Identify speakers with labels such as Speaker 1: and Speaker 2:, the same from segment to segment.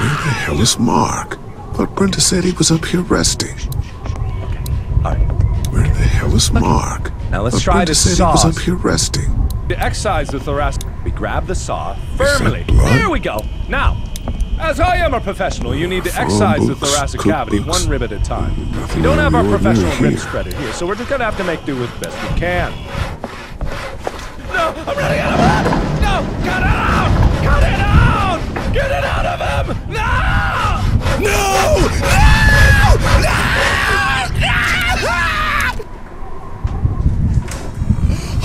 Speaker 1: hell is Mark? But Brenda said he was up here resting.
Speaker 2: Alright.
Speaker 1: Where the hell is Mark?
Speaker 2: Now let's
Speaker 1: But
Speaker 2: try
Speaker 1: Brenda
Speaker 2: this
Speaker 1: said
Speaker 2: sauce.
Speaker 1: he was up here resting.
Speaker 2: To excise the thoracic, we grab the saw firmly.
Speaker 1: blood?
Speaker 2: There we go. Now, as I am a professional, you need to
Speaker 1: From
Speaker 2: excise the thoracic cavity
Speaker 1: cookbooks.
Speaker 2: one rib at a time.
Speaker 1: Nothing
Speaker 2: We don't have our professional
Speaker 1: ordinary
Speaker 2: rib
Speaker 1: here.
Speaker 2: spreader here, so we're just gonna have to make do with best we can. No, I'm running out of blood! No! Cut him! No! No! No! No!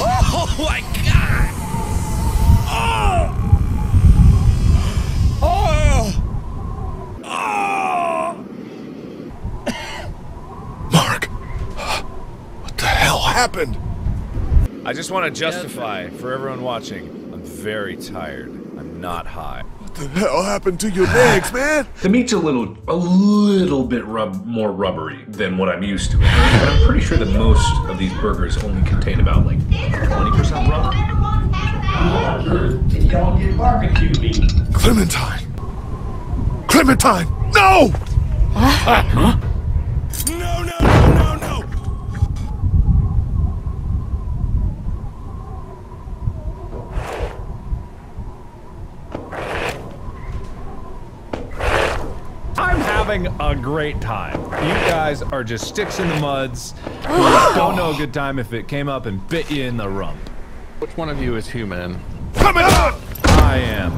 Speaker 2: Oh my god! Oh! Oh! Oh!
Speaker 1: Mark! What the hell happened?
Speaker 2: I just want to justify for everyone watching. I'm very tired. I'm not high.
Speaker 1: What the hell happened to your legs, man?
Speaker 3: The meat's a little, a little bit rub, more rubbery than what I'm used to. But I'm pretty sure that most of these burgers only contain about like 20% rubber.
Speaker 4: Y'all get barbecue meat.
Speaker 1: Clementine! Clementine! No!
Speaker 2: No, no, no, no, no! I'm having a great time. You guys are just sticks in the muds don't know a good time if it came up and bit you in the rump.
Speaker 5: Which one of you is human?
Speaker 1: Coming on!